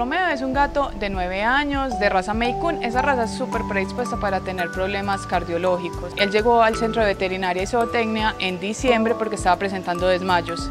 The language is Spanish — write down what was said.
Romeo es un gato de 9 años, de raza Meikun. Esa raza es súper predispuesta para tener problemas cardiológicos. Él llegó al centro de veterinaria y zootecnia en diciembre porque estaba presentando desmayos.